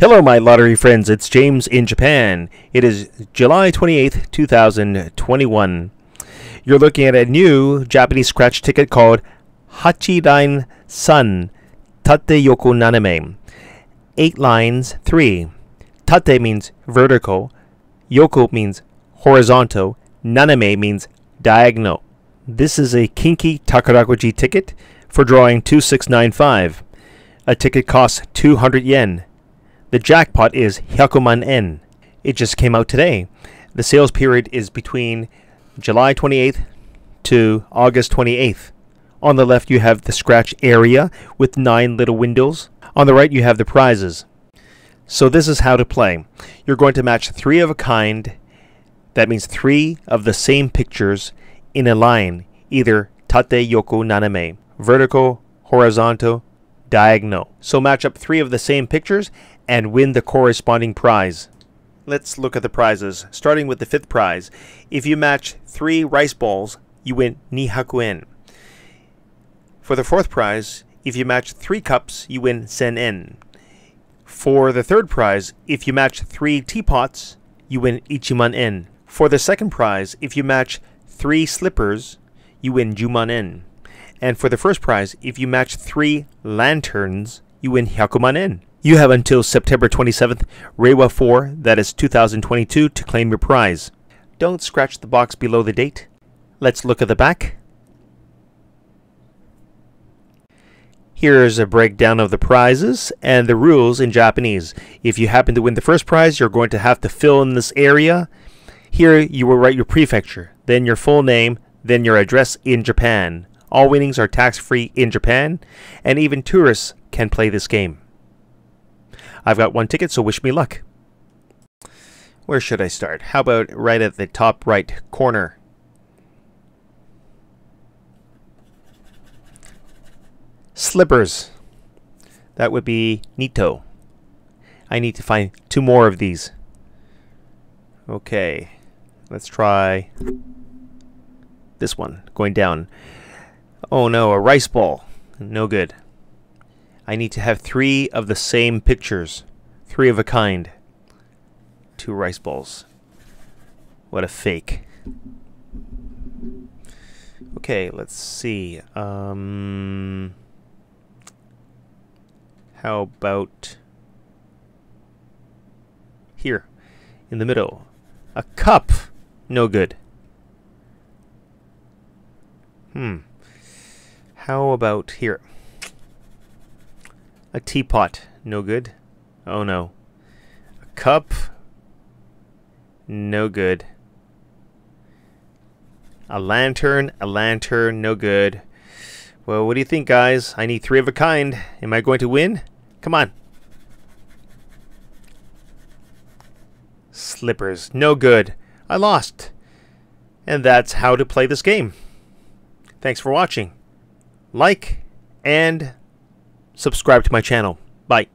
Hello, my lottery friends. It's James in Japan. It is July 28th, 2021. You're looking at a new Japanese scratch ticket called Hachidain Sun Tate Yoko Naname. Eight lines, three. Tate means vertical, Yoko means horizontal, Naname means diagonal. This is a Kinki Takarakuji ticket for drawing 2695. A ticket costs 200 yen. The jackpot is Hyakuman En. It just came out today. The sales period is between July 28th to August 28th. On the left, you have the scratch area with nine little windows. On the right, you have the prizes. So this is how to play. You're going to match three of a kind. That means three of the same pictures in a line, either tate, yoko, naname, vertical, horizontal, diagonal. So match up three of the same pictures and win the corresponding prize. Let's look at the prizes, starting with the fifth prize. If you match three rice balls, you win Nihakuen. For the fourth prize, if you match three cups, you win Sen For the third prize, if you match three teapots, you win Ichiman En. For the second prize, if you match three slippers, you win Juman En. And for the first prize, if you match three lanterns, you win Hyakuman En. You have until September 27th, Reiwa 4, that is 2022, to claim your prize. Don't scratch the box below the date. Let's look at the back. Here is a breakdown of the prizes and the rules in Japanese. If you happen to win the first prize, you're going to have to fill in this area. Here you will write your prefecture, then your full name, then your address in Japan. All winnings are tax-free in Japan, and even tourists can play this game. I've got one ticket, so wish me luck. Where should I start? How about right at the top right corner? Slippers. That would be Nito. I need to find two more of these. Okay. Let's try this one, going down. Oh no, a rice ball. No good. I need to have three of the same pictures. Three of a kind. Two rice balls. What a fake. Okay, let's see. Um, how about here, in the middle? A cup. No good. Hmm. How about here? A teapot. No good. Oh no. A cup. No good. A lantern. A lantern. No good. Well, what do you think, guys? I need three of a kind. Am I going to win? Come on. Slippers. No good. I lost. And that's how to play this game. Thanks for watching. Like and subscribe to my channel. Bye.